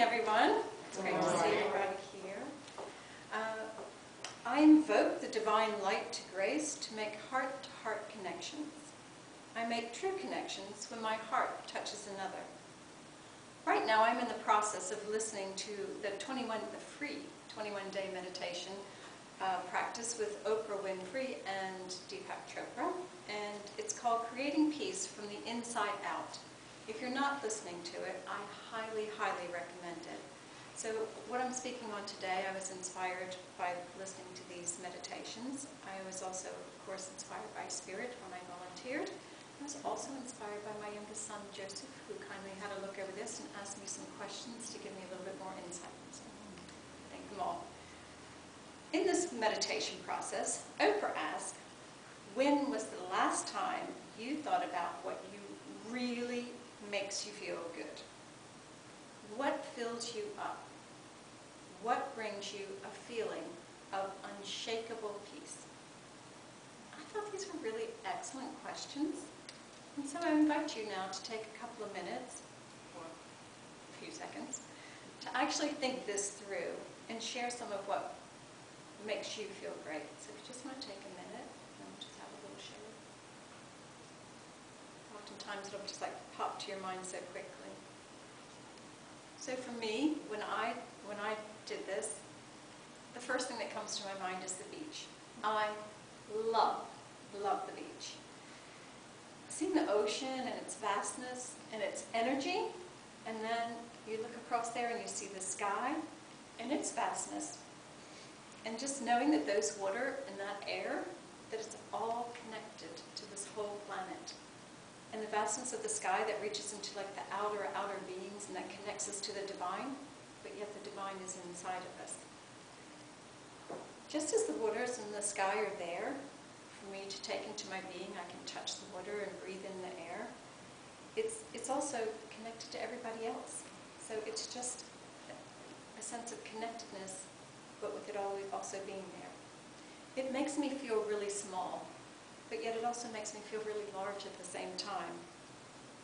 everyone. It's great to see everybody here. Uh, I invoke the divine light to grace to make heart-to-heart connections. I make true connections when my heart touches another. Right now, I'm in the process of listening to the 21, the free 21-day meditation uh, practice with Oprah Winfrey and Deepak Chopra, and it's called Creating Peace from the Inside Out. If you're not listening to it, I highly, highly recommend it. So what I'm speaking on today, I was inspired by listening to these meditations. I was also, of course, inspired by Spirit when I volunteered. I was also inspired by my youngest son, Joseph, who kindly had a look over this and asked me some questions to give me a little bit more insight. So thank them all. In this meditation process, Oprah asked, when was the last time you thought about what you really makes you feel good? What fills you up? What brings you a feeling of unshakable peace? I thought these were really excellent questions. And so I invite you now to take a couple of minutes, or a few seconds, to actually think this through and share some of what makes you feel great. So if you just want to take a minute and just have a little share. Oftentimes it'll just like pop to your mind so quickly. So for me, when I when I did this, the first thing that comes to my mind is the beach. I love, love the beach. Seeing the ocean and its vastness and its energy, and then you look across there and you see the sky and its vastness, and just knowing that those water and that air, that it's all connected to this whole planet. And the vastness of the sky that reaches into like the outer, outer beings and that connects us to the divine, but yet the divine is inside of us. Just as the waters and the sky are there for me to take into my being, I can touch the water and breathe in the air. It's, it's also connected to everybody else. So it's just a sense of connectedness but with it always also being there. It makes me feel really small, but yet it also makes me feel really large at the same time.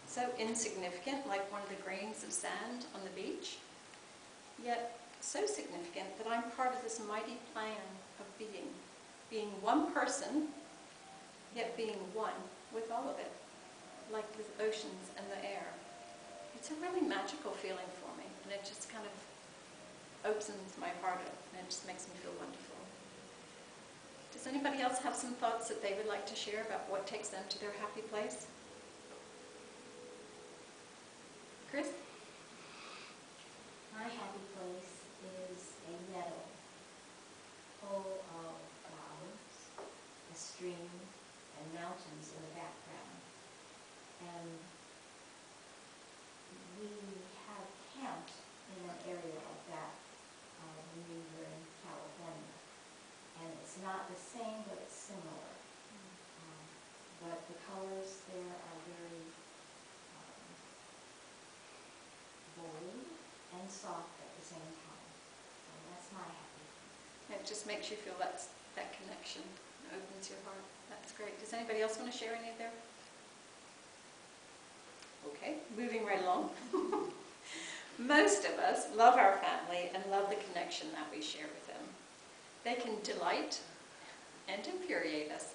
So insignificant, like one of the grains of sand on the beach, yet so significant that I'm part of this mighty plan of being. Being one person, yet being one with all of it, like the oceans and the air. It's a really magical feeling for me, and it just kind of opens my heart up and it just makes me feel wonderful. Does anybody else have some thoughts that they would like to share about what takes them to their happy place? Chris? My happy place is a meadow full of flowers, a stream, and mountains in the background. And we have camped in an area like that uh, when we were in California. And it's not the same, but it's similar. Um, But the colors there are very um, bold and soft at the same time. So that's my happy. It just makes you feel that, that connection, opens your heart. That's great. Does anybody else want to share any of their? Okay, moving right along. Most of us love our family and love the connection that we share with them. They can delight and infuriate us.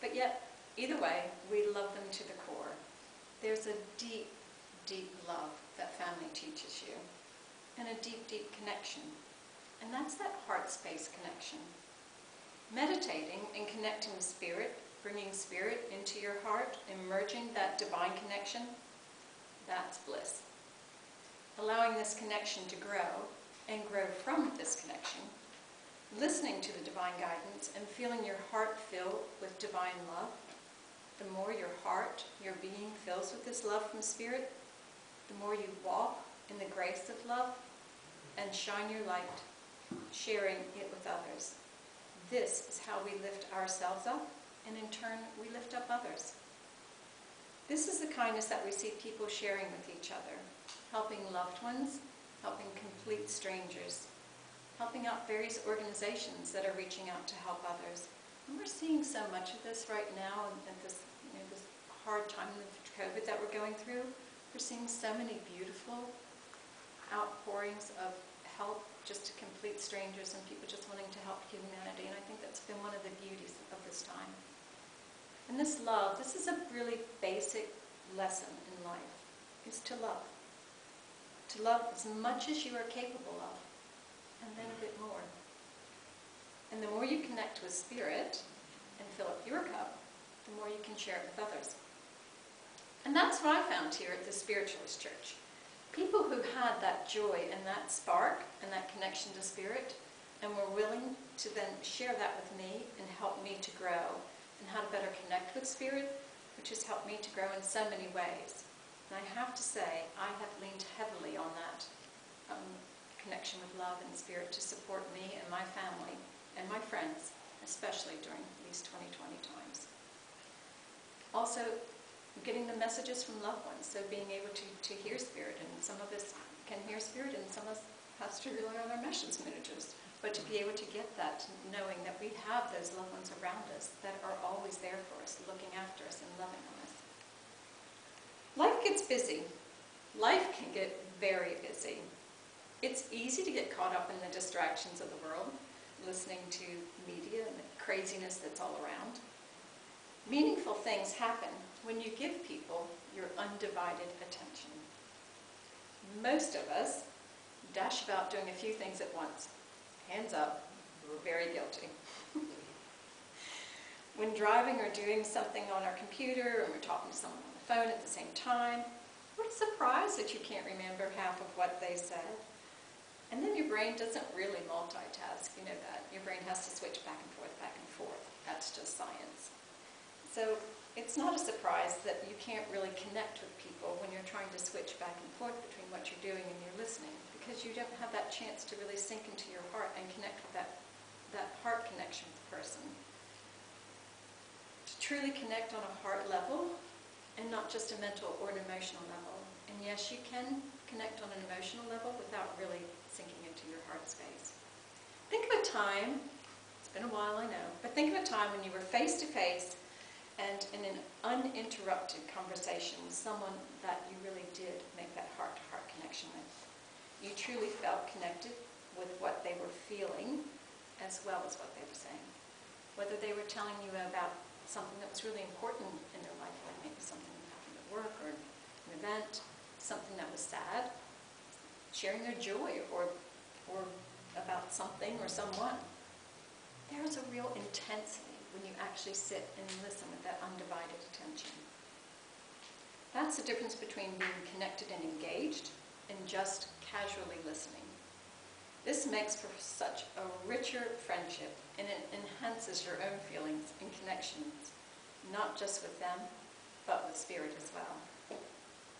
But yet, either way, we love them to the core. There's a deep, deep love that family teaches you, and a deep, deep connection. And that's that heart space connection. Meditating and connecting with spirit, bringing spirit into your heart, emerging that divine connection, that's bliss allowing this connection to grow and grow from this connection, listening to the divine guidance and feeling your heart fill with divine love, the more your heart, your being fills with this love from Spirit, the more you walk in the grace of love and shine your light, sharing it with others. This is how we lift ourselves up, and in turn, we lift up others. This is the kindness that we see people sharing with each other helping loved ones, helping complete strangers, helping out various organizations that are reaching out to help others. And we're seeing so much of this right now at this, you know, this hard time of COVID that we're going through. We're seeing so many beautiful outpourings of help just to complete strangers and people just wanting to help humanity. And I think that's been one of the beauties of this time. And this love, this is a really basic lesson in life, is to love. To love as much as you are capable of, and then a bit more. And the more you connect with spirit and fill up your cup, the more you can share it with others. And that's what I found here at the Spiritualist Church. People who had that joy and that spark and that connection to spirit and were willing to then share that with me and help me to grow and how to better connect with spirit, which has helped me to grow in so many ways. And I have to say, I have leaned heavily on that um, connection with love and spirit to support me and my family and my friends, especially during these 2020 times. Also, getting the messages from loved ones, so being able to, to hear spirit, and some of us can hear spirit, and some of us have to rely on our message managers. But to be able to get that, knowing that we have those loved ones around us that are always there for us, looking after us and loving on us. Life gets busy. Life can get very busy. It's easy to get caught up in the distractions of the world, listening to media and the craziness that's all around. Meaningful things happen when you give people your undivided attention. Most of us dash about doing a few things at once. Hands up, we're very guilty. when driving or doing something on our computer and we're talking to someone on the phone at the same time, we're surprised that you can't remember half of what they said. And then your brain doesn't really multitask, you know that. Your brain has to switch back and forth, back and forth. That's just science. So it's not a surprise that you can't really connect with people when you're trying to switch back and forth between what you're doing and you're listening because you don't have that chance to really sink into your heart and connect with that, that heart connection with the person. To truly connect on a heart level and not just a mental or an emotional level. And yes, you can connect on an emotional level without really sinking into your heart space. Think of a time, it's been a while I know, but think of a time when you were face to face and in an uninterrupted conversation with someone that you really did make that heart-to-heart connection with. You truly felt connected with what they were feeling as well as what they were saying. Whether they were telling you about something that was really important in their life, like maybe something that happened at work or an event, something that was sad, sharing their joy or, or about something or someone. There is a real intensity when you actually sit and listen with that undivided attention. That's the difference between being connected and engaged and just casually listening. This makes for such a richer friendship and it enhances your own feelings and connections, not just with them, but with spirit as well.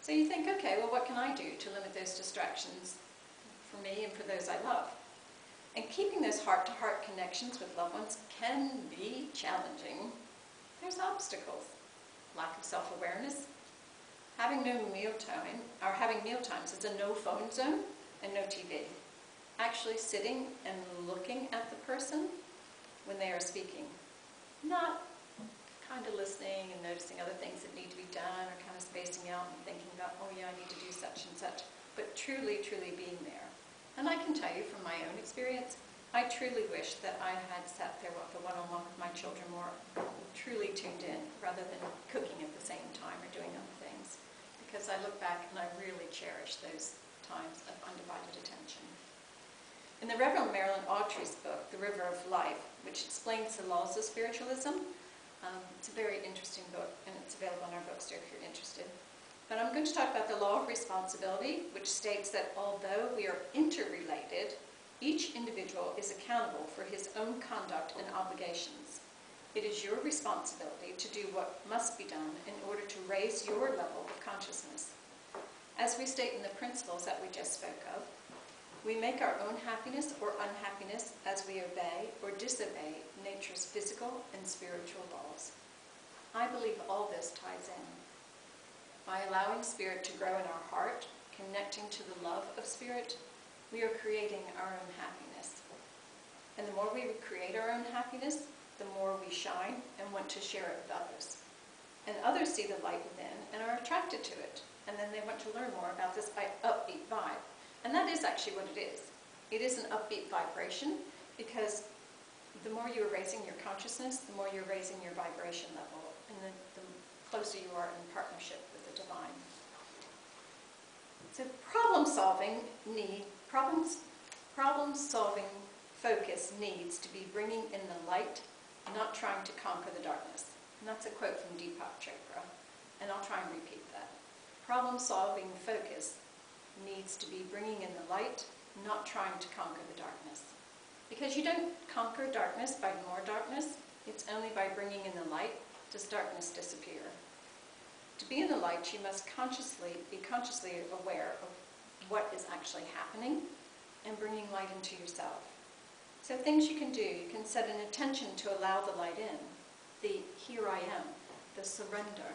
So you think, okay, well, what can I do to limit those distractions for me and for those I love? And keeping those heart-to-heart connections with loved ones can be challenging. There's obstacles. Lack of self-awareness. Having no meal time, or having meal times is a no phone zone and no TV. Actually sitting and looking at the person when they are speaking. Not kind of listening and noticing other things that need to be done or kind of spacing out and thinking about, oh yeah, I need to do such and such. But truly, truly being there. And I can tell you from my own experience, I truly wish that I had sat there with the one-on-one with my children more truly tuned in rather than cooking at the same time or doing other things. Because I look back and I really cherish those times of undivided attention. In the Reverend Marilyn Autry's book, The River of Life, which explains the laws of spiritualism, um, it's a very interesting book and it's available in our bookstore if you're interested. But I'm going to talk about the law of responsibility, which states that although we are interrelated, each individual is accountable for his own conduct and obligations. It is your responsibility to do what must be done in order to raise your level of consciousness. As we state in the principles that we just spoke of, we make our own happiness or unhappiness as we obey or disobey nature's physical and spiritual laws. I believe all this ties in. By allowing Spirit to grow in our heart, connecting to the love of Spirit, we are creating our own happiness. And the more we create our own happiness, the more we shine and want to share it with others. And others see the light within and are attracted to it. And then they want to learn more about this upbeat vibe. And that is actually what it is. It is an upbeat vibration because the more you are raising your consciousness, the more you're raising your vibration level, and the, the closer you are in partnership with the divine. So problem solving need problems problem solving focus needs to be bringing in the light, not trying to conquer the darkness. And that's a quote from Deepak Chopra, and I'll try and repeat that. Problem solving focus needs to be bringing in the light, not trying to conquer the darkness. Because you don't conquer darkness by more darkness, it's only by bringing in the light does darkness disappear. To be in the light, you must consciously be consciously aware of what is actually happening and bringing light into yourself. So things you can do, you can set an intention to allow the light in, the here I am, the surrender,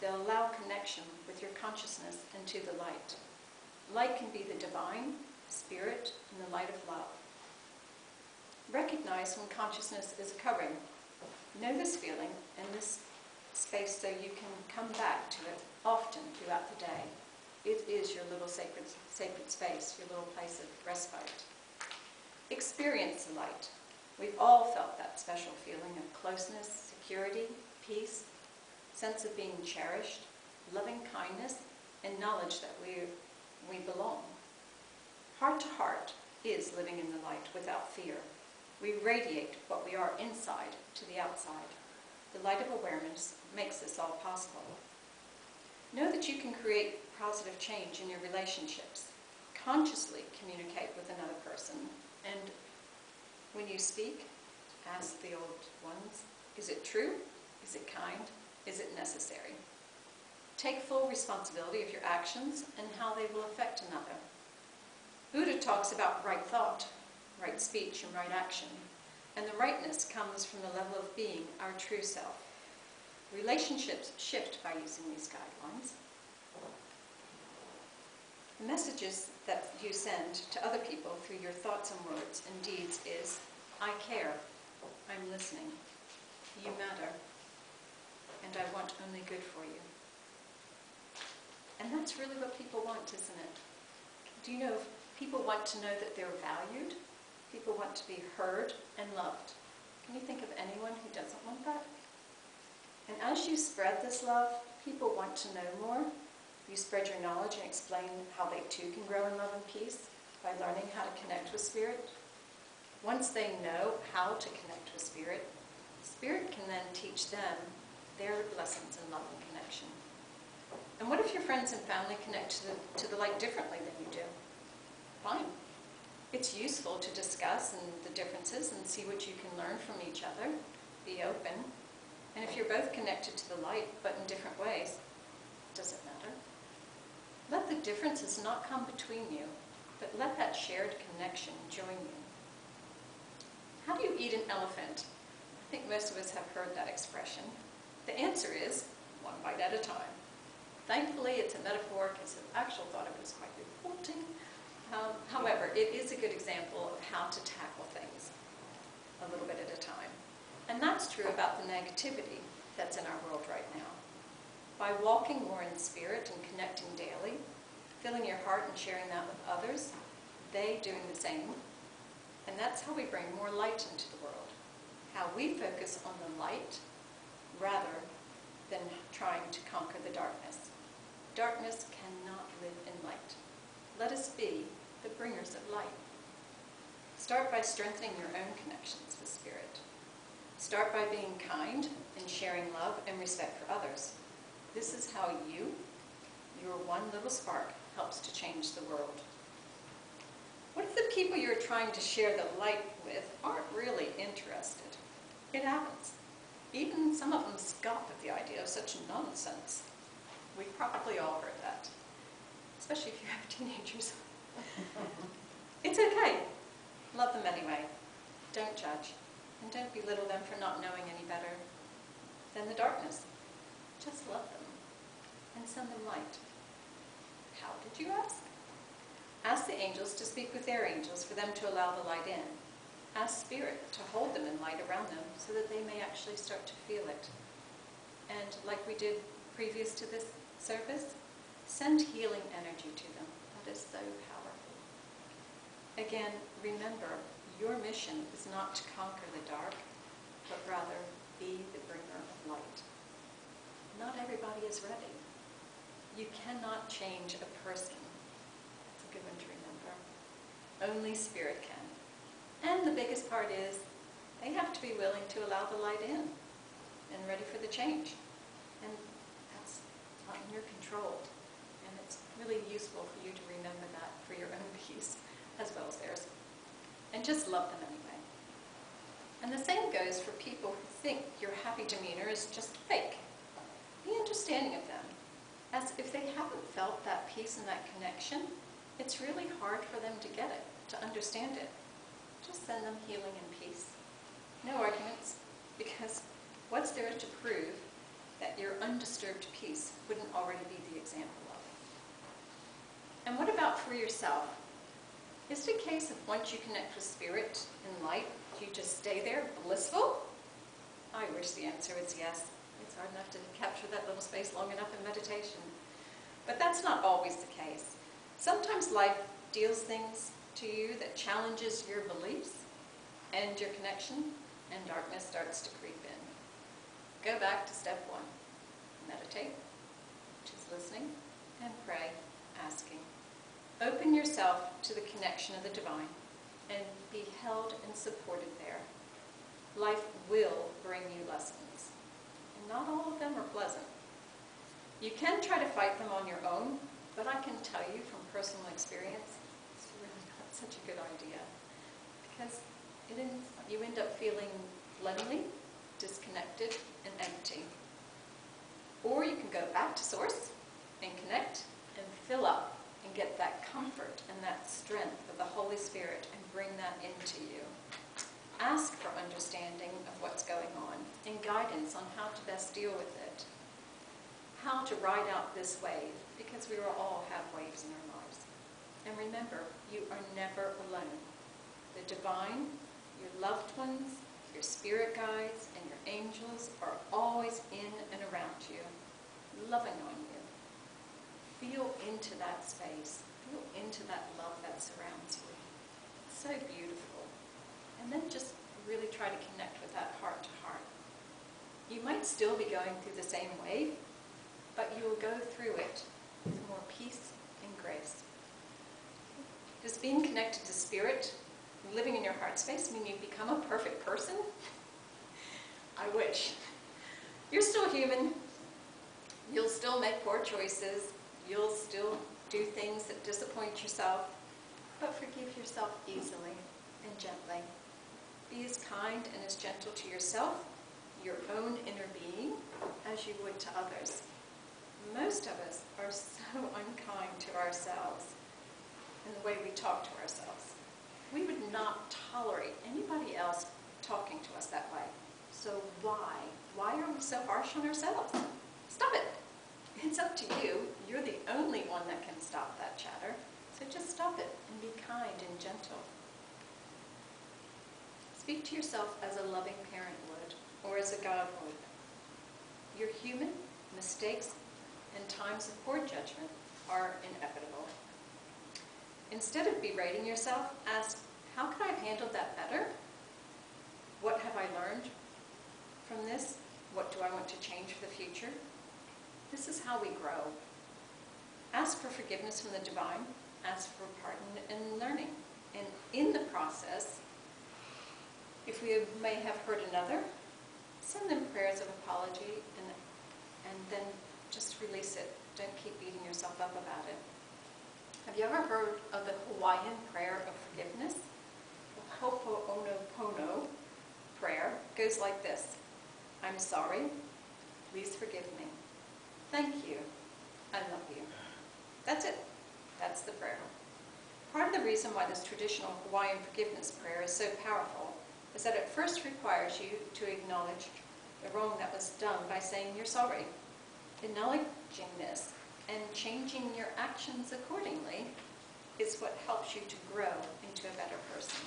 the allow connection with your consciousness into the light. Light can be the divine, spirit, and the light of love. Recognize when consciousness is occurring. Know this feeling and this space so you can come back to it often throughout the day. It is your little sacred, sacred space, your little place of respite. Experience the light. We've all felt that special feeling of closeness, security, peace, sense of being cherished, loving kindness, and knowledge that we, we belong. Heart to heart is living in the light without fear. We radiate what we are inside to the outside. The light of awareness makes this all possible. Know that you can create positive change in your relationships. Consciously communicate with another person. And when you speak, ask the old ones, is it true? Is it kind? Is it necessary? Take full responsibility of your actions and how they will affect another. Buddha talks about right thought, right speech, and right action. And the rightness comes from the level of being our true self. Relationships shift by using these guidelines. The messages that you send to other people through your thoughts and words and deeds is, I care, I'm listening, you matter, and I want only good for you. And that's really what people want, isn't it? Do you know people want to know that they're valued? People want to be heard and loved. Can you think of anyone who doesn't want that? And as you spread this love, people want to know more, you spread your knowledge and explain how they too can grow in love and peace by learning how to connect with Spirit. Once they know how to connect with Spirit, Spirit can then teach them their lessons in love and connection. And what if your friends and family connect to the, to the light differently than you do? Fine. It's useful to discuss and the differences and see what you can learn from each other. Be open. And if you're both connected to the light, but in different ways, does it matter? Let the differences not come between you, but let that shared connection join you. How do you eat an elephant? I think most of us have heard that expression. The answer is one bite at a time. Thankfully, it's a metaphor because I actually thought it was quite revolting. Um, however, it is a good example of how to tackle things a little bit at a time. And that's true about the negativity that's in our world right now. By walking more in spirit and connecting daily, filling your heart and sharing that with others, they doing the same. And that's how we bring more light into the world. How we focus on the light rather than trying to conquer the darkness. Darkness cannot live in light. Let us be the bringers of light. Start by strengthening your own connections with Spirit. Start by being kind and sharing love and respect for others. This is how you, your one little spark, helps to change the world. What if the people you're trying to share the light with aren't really interested? It happens. Even some of them scoff at the idea of such nonsense. We've probably all heard that, especially if you have teenagers. it's okay. Love them anyway. Don't judge. And don't belittle them for not knowing any better than the darkness. Just love them and send them light. How did you ask? Ask the angels to speak with their angels for them to allow the light in. Ask Spirit to hold them in light around them so that they may actually start to feel it. And like we did previous to this service, send healing energy to them. That is so powerful. Again, remember, your mission is not to conquer the dark, but rather be the bringer of light. Not everybody is ready. You cannot change a person. That's a good one to remember. Only Spirit can. And the biggest part is they have to be willing to allow the light in and ready for the change. And that's not in your control. And it's really useful for you to remember that for your own peace as well as theirs. And just love them anyway. And the same goes for people who think your happy demeanor is just fake. Be understanding of them. As if they haven't felt that peace and that connection, it's really hard for them to get it, to understand it. Just send them healing and peace. No arguments, because what's there to prove that your undisturbed peace wouldn't already be the example of? And what about for yourself? Is it a case of once you connect with spirit and light, you just stay there blissful? I wish the answer was yes. It's hard enough to capture that little space long enough in meditation. But that's not always the case. Sometimes life deals things to you that challenges your beliefs and your connection, and darkness starts to creep in. Go back to step one. Meditate, which is listening, and pray, asking. Open yourself to the connection of the divine and be held and supported there. Life will bring you lessons, and not all of them are pleasant. You can try to fight them on your own, but I can tell you from personal experience, it's really not such a good idea because it ends, you end up feeling lonely, disconnected, and empty. Or you can go back to Source and connect and fill up and get that comfort and that strength of the Holy Spirit and bring that into you. Ask for understanding of what's going on and guidance on how to best deal with it. How to ride out this wave, because we all have waves in our lives. And remember, you are never alone. The divine, your loved ones, your spirit guides, and your angels are always in and around you, loving on you. Feel into that space. Feel into that love that surrounds you. It's so beautiful. And then just really try to connect with that heart to heart. You might still be going through the same wave, but you will go through it with more peace and grace. Does being connected to spirit, living in your heart space, mean you've become a perfect person? I wish. You're still human. You'll still make poor choices. You'll still do things that disappoint yourself, but forgive yourself easily and gently. Be as kind and as gentle to yourself, your own inner being, as you would to others. Most of us are so unkind to ourselves in the way we talk to ourselves. We would not tolerate anybody else talking to us that way. So why? Why are we so harsh on ourselves? Stop it. It's up to you. You're the only one that can stop that chatter. So just stop it and be kind and gentle. Speak to yourself as a loving parent would, or as a God would. You're human, mistakes, and times of poor judgment are inevitable. Instead of berating yourself, ask, how could I have handled that better? What have I learned from this? What do I want to change for the future? This is how we grow. Ask for forgiveness from the divine, ask for pardon and learning. And in the process, if we may have hurt another, send them prayers of apology and, and then just release it. Don't keep beating yourself up about it. Have you ever heard of the Hawaiian prayer of forgiveness? The Ho'oponopono prayer goes like this. I'm sorry. Please forgive me. Thank you. I love you. That's it. That's the prayer. Part of the reason why this traditional Hawaiian forgiveness prayer is so powerful is that it first requires you to acknowledge the wrong that was done by saying you're sorry. Acknowledging this and changing your actions accordingly is what helps you to grow into a better person.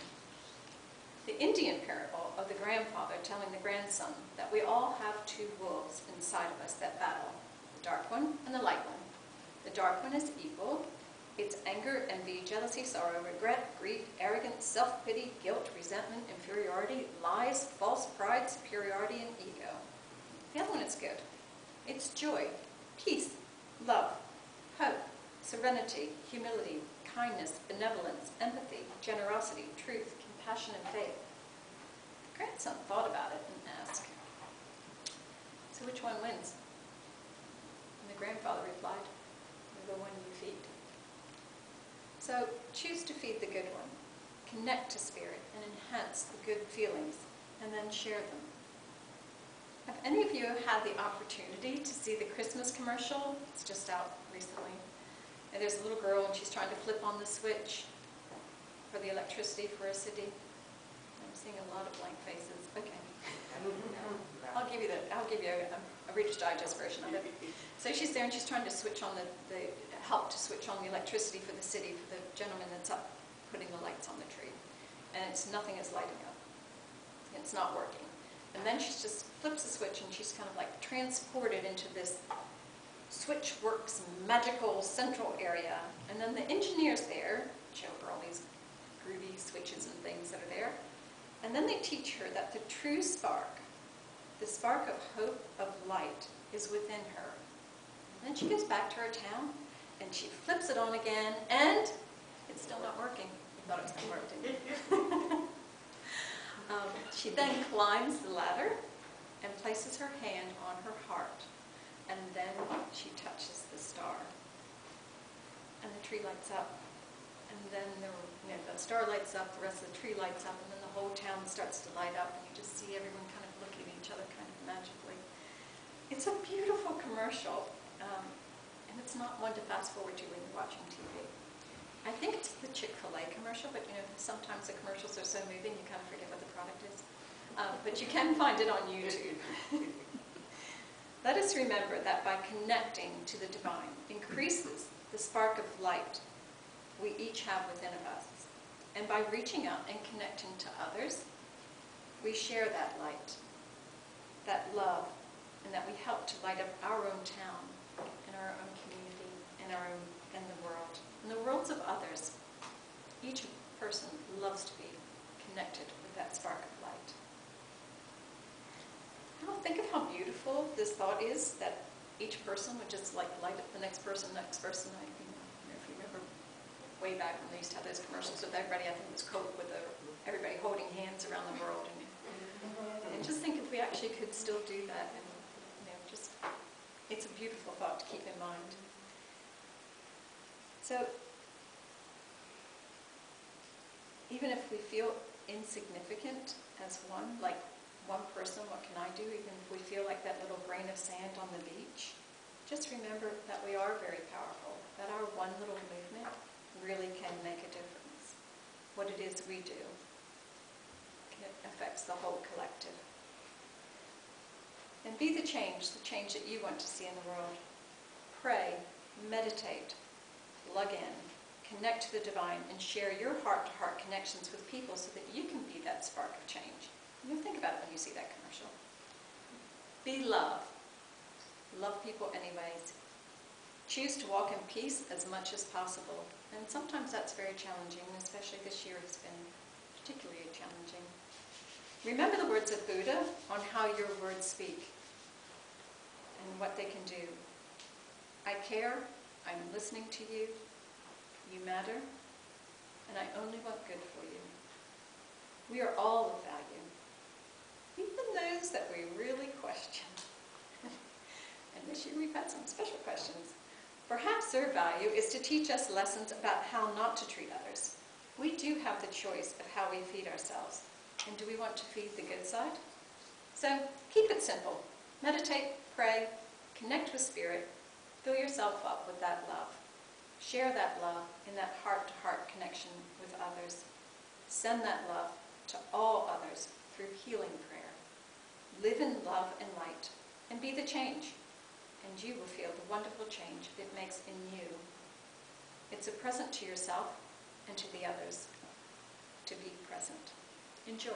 The Indian parable of the grandfather telling the grandson that we all have two wolves inside of us that battle, the dark one and the light one. The dark one is evil, It's anger, envy, jealousy, sorrow, regret, greed, arrogance, self-pity, guilt, resentment, inferiority, lies, false pride, superiority, and ego. The other one is good. It's joy, peace, serenity, humility, kindness, benevolence, empathy, generosity, truth, compassion, and faith. The grandson thought about it and asked, So which one wins? And the grandfather replied, The one you feed. So choose to feed the good one, connect to spirit, and enhance the good feelings, and then share them. Have any of you had the opportunity to see the Christmas commercial? It's just out recently. And there's a little girl and she's trying to flip on the switch for the electricity for a city. I'm seeing a lot of blank faces. Okay. I'll give you the, I'll give you a, a Reader's Digest version of it. So she's there and she's trying to switch on the, the, help to switch on the electricity for the city, for the gentleman that's up putting the lights on the tree. And it's, nothing is lighting up. It's not working. And then she just flips the switch and she's kind of like transported into this Switchworks magical central area. And then the engineers there show her all these groovy switches and things that are there. And then they teach her that the true spark, the spark of hope, of light, is within her. And then she goes back to her town and she flips it on again and it's still not working. You thought it was going to work, um, she then climbs the ladder and places her hand on her heart. And then she touches the star. And the tree lights up. And then the, you know, the star lights up, the rest of the tree lights up, and then the whole town starts to light up, and you just see everyone kind of looking at each other kind of magically. It's a beautiful commercial, um, and it's not one to fast forward to when you're watching TV. I think it's the Chick-fil-A commercial, but you know, sometimes the commercials are so moving you kind of forget what the product is. Um, but you can find it on YouTube. Let us remember that by connecting to the divine increases the spark of light we each have within of us. And by reaching out and connecting to others, we share that light, that love, and that we help to light up our own town and our own community and our own and the world and the worlds of others. Each person loves to be connected with that spark of light. Think of how beautiful this thought is that each person would just like light up the next person, next person. I, you know, if you remember way back when they used to have those commercials with everybody, I think it was Coke with the, everybody holding hands around the world. And, and just think if we actually could still do that, and you know, just it's a beautiful thought to keep in mind. So even if we feel insignificant as one, like one person, what can I do? Even if we feel like that little grain of sand on the beach, just remember that we are very powerful, that our one little movement really can make a difference. What it is we do it affects the whole collective. And be the change, the change that you want to see in the world. Pray, meditate, plug in, connect to the divine, and share your heart-to-heart connections with people so that you can be that spark of change. You think about it when you see that commercial. Be love. Love people anyways. Choose to walk in peace as much as possible. And sometimes that's very challenging, especially this year has been particularly challenging. Remember the words of Buddha on how your words speak and what they can do. I care, I'm listening to you, you matter, and I only want good for you. We are all of value, even those that we really question. and this year we've had some special questions. Perhaps their value is to teach us lessons about how not to treat others. We do have the choice of how we feed ourselves. And do we want to feed the good side? So keep it simple. Meditate, pray, connect with spirit, fill yourself up with that love. Share that love in that heart-to-heart connection with others. Send that love to all others through healing prayer. Live in love and light and be the change. And you will feel the wonderful change it makes in you. It's a present to yourself and to the others to be present. Enjoy.